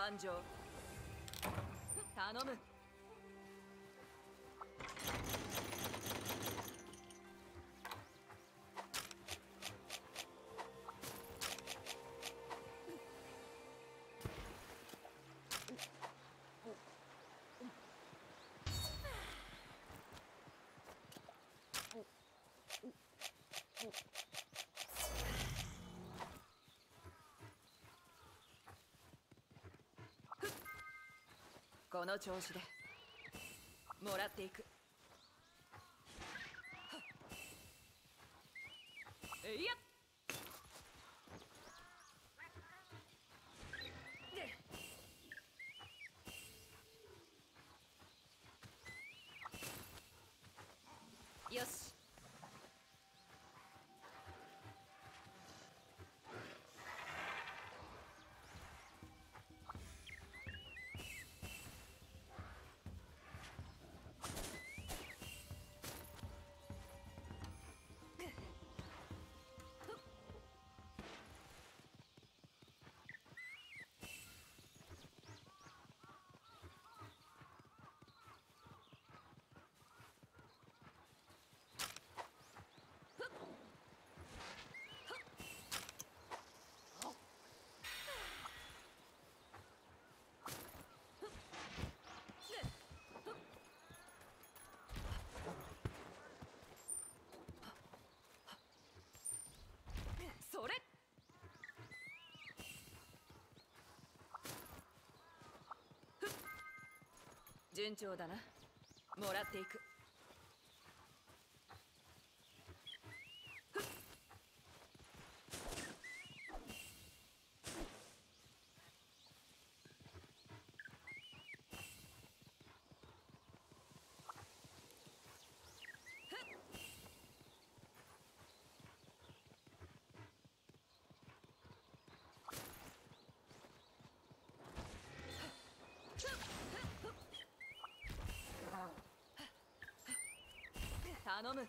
参上頼む。この調子で。もらっていく。いや順調だな。もらっていくふっ頼む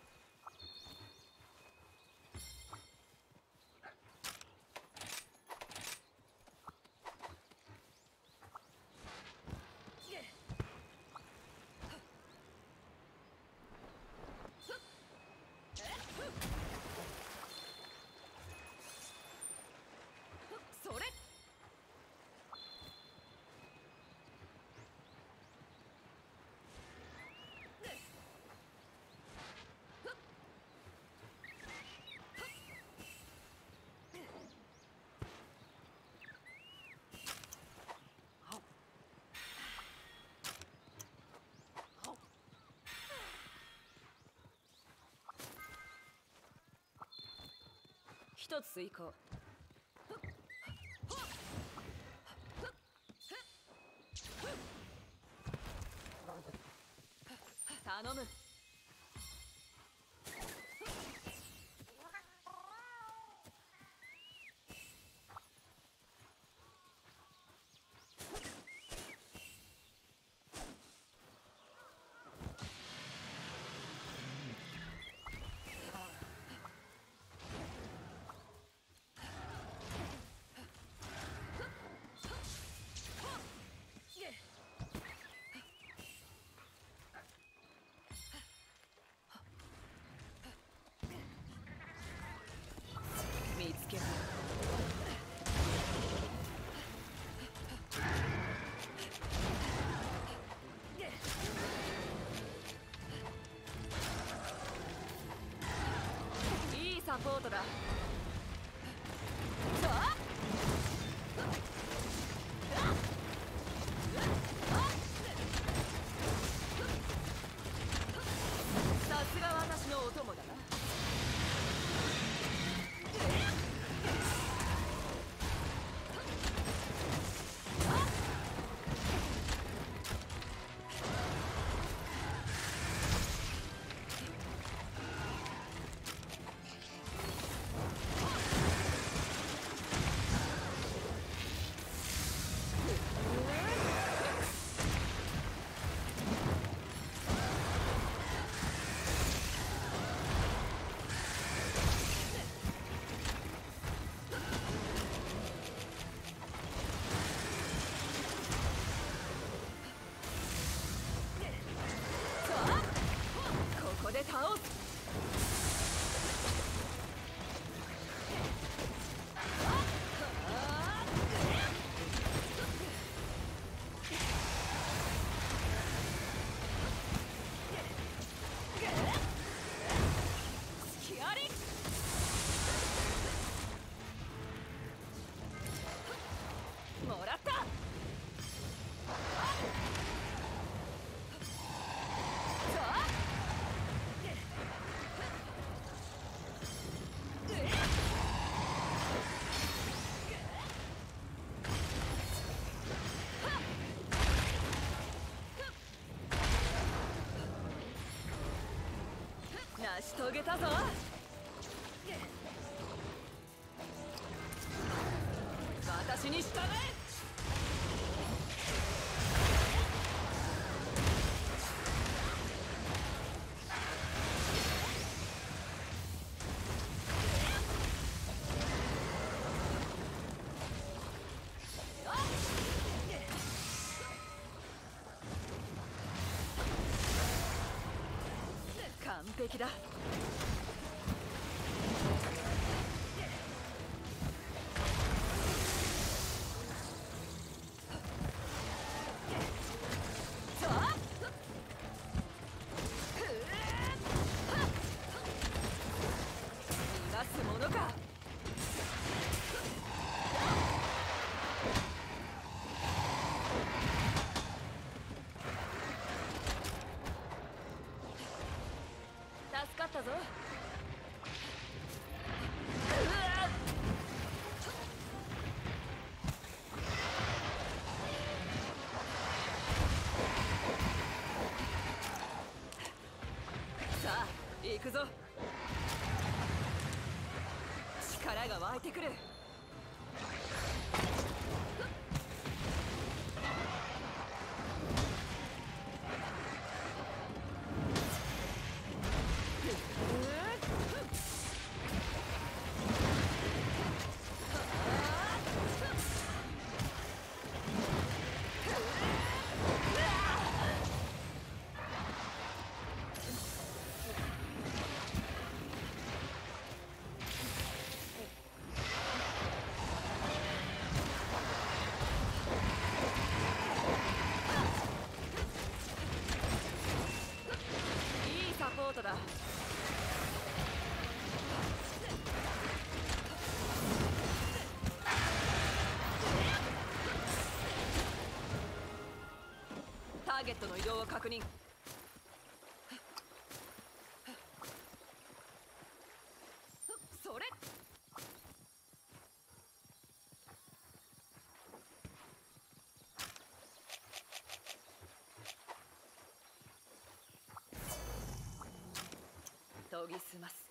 それ一つ遂行頼む。サポートだ。し遂げたぞ。私に従え完璧だ。ったぞ。トの移動を確認。それ。研ぎ澄ます。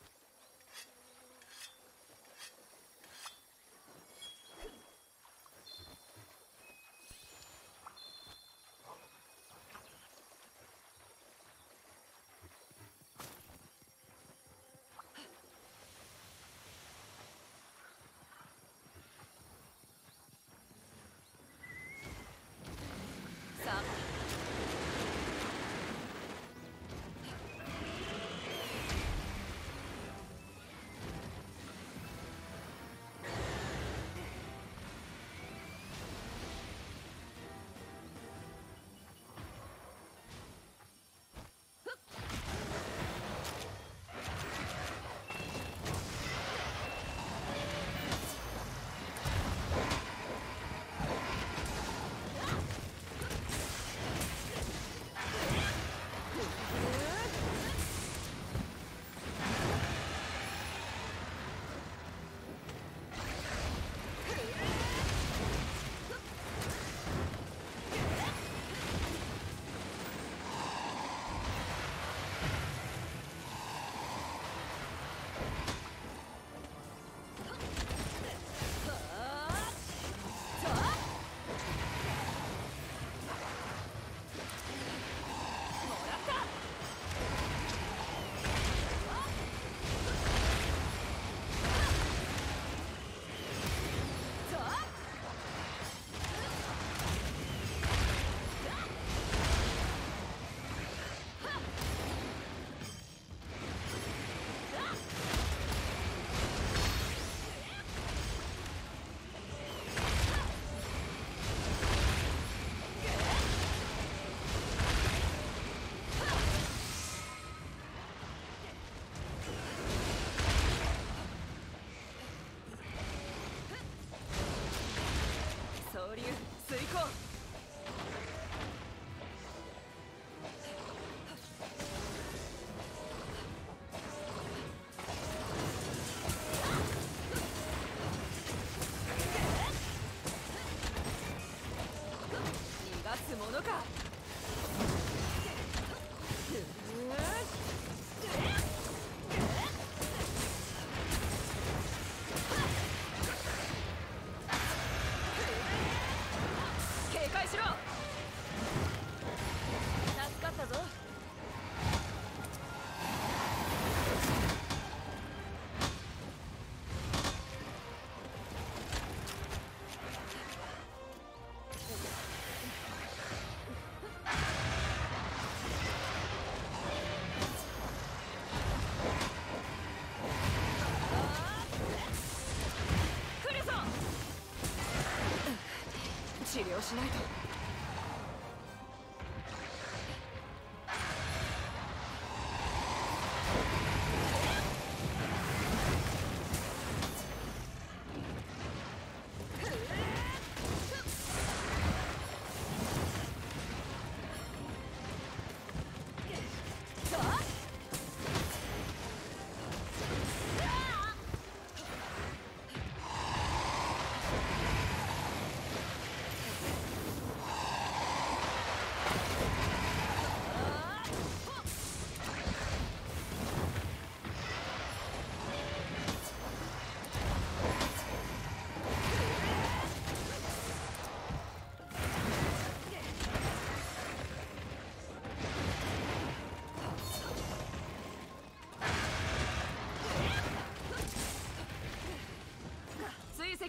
Look up! しないと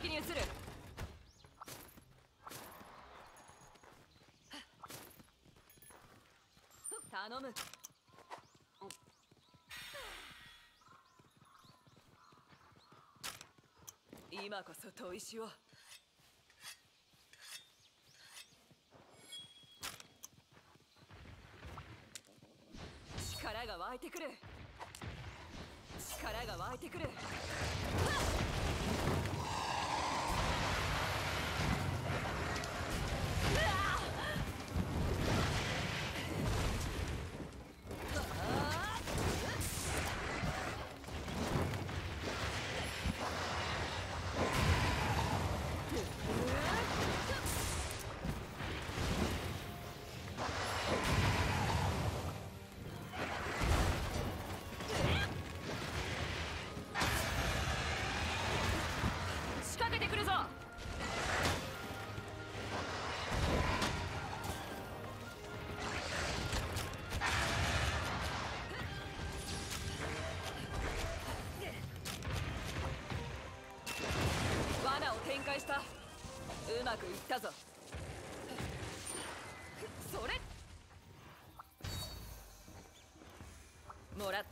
追跡に移る。頼む。今こそ砥石を。力が湧いてくる。力が湧いてくる。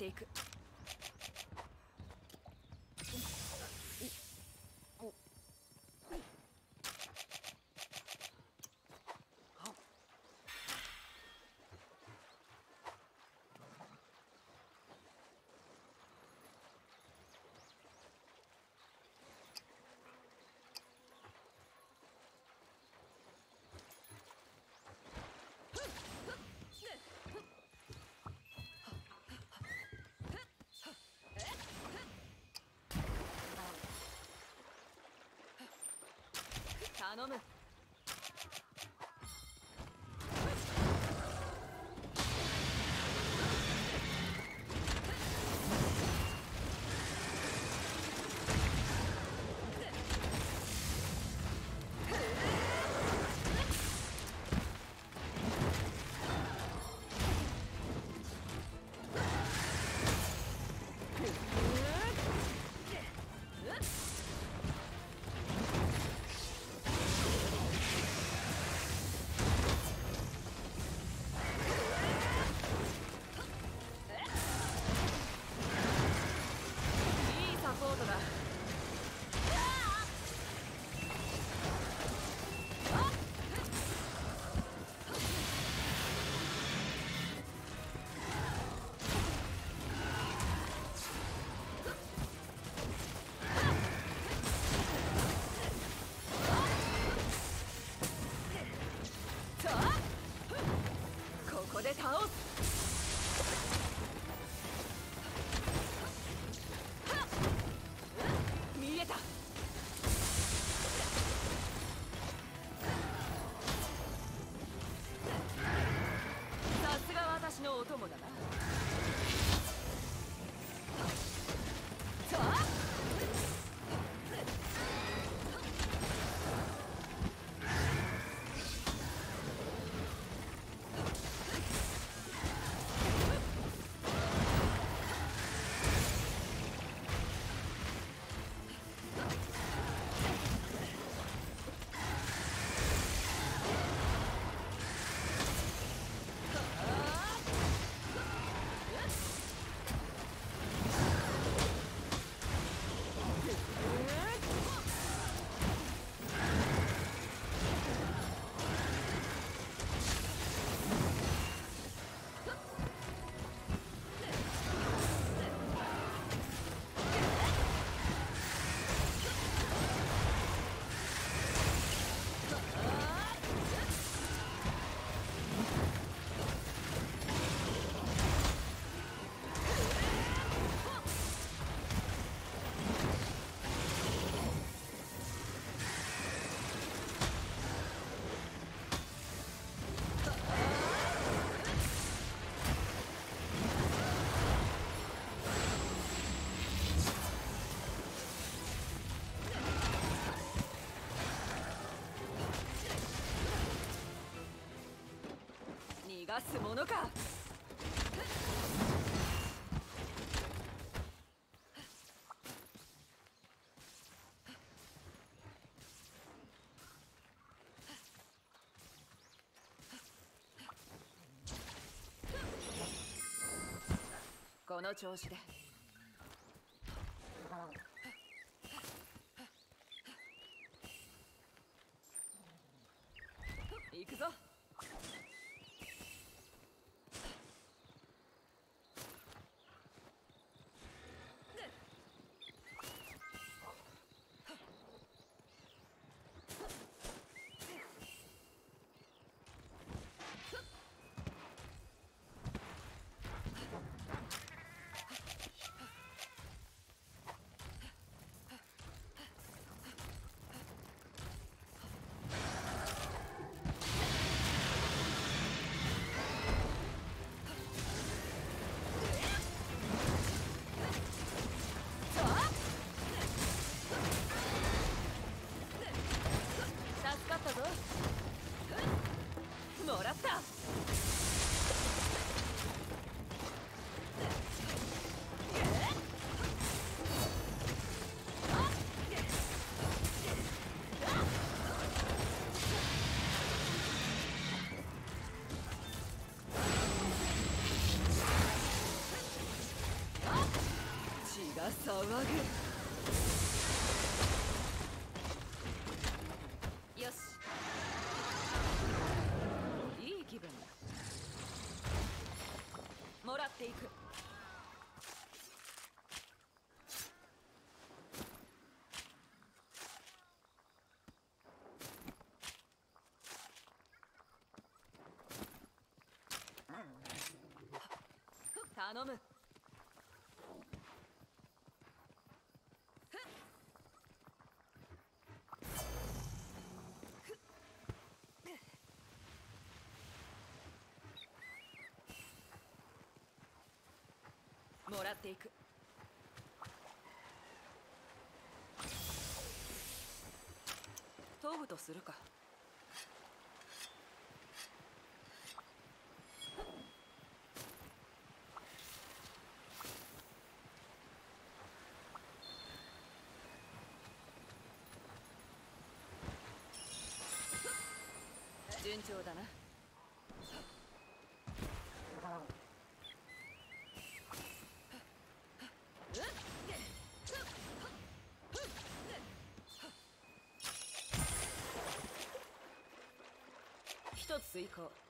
っていく。頼む。逃すものか。この調子で。騒ぐよし。いい気分だ。もらっていく。頼む。もらっていく。飛ぶとするか。順調だな。一つ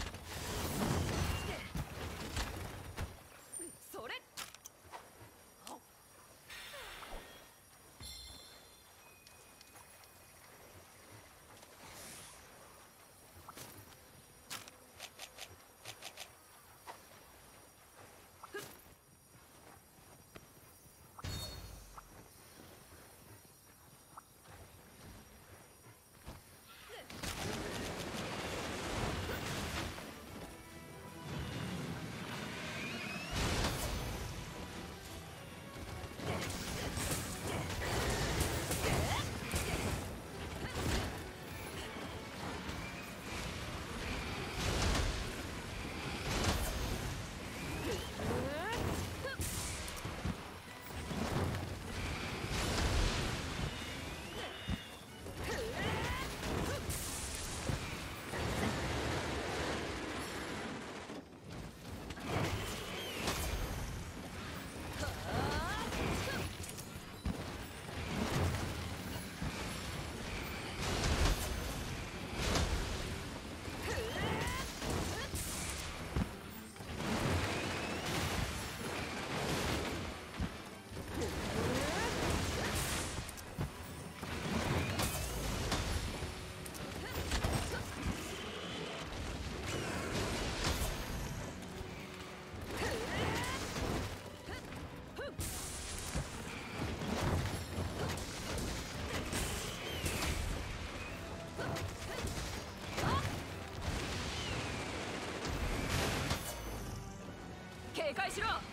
警戒しろ。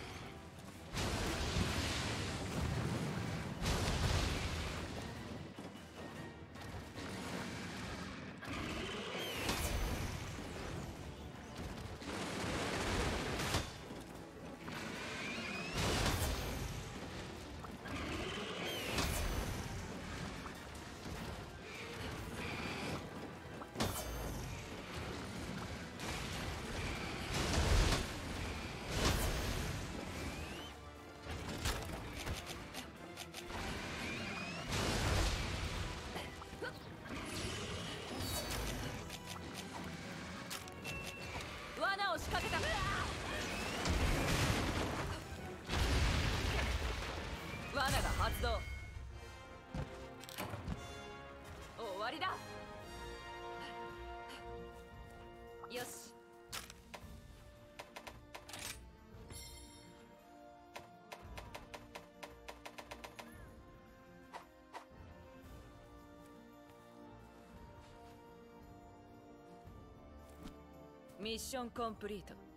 仕掛けた。罠が発動。ミッションコンプリート。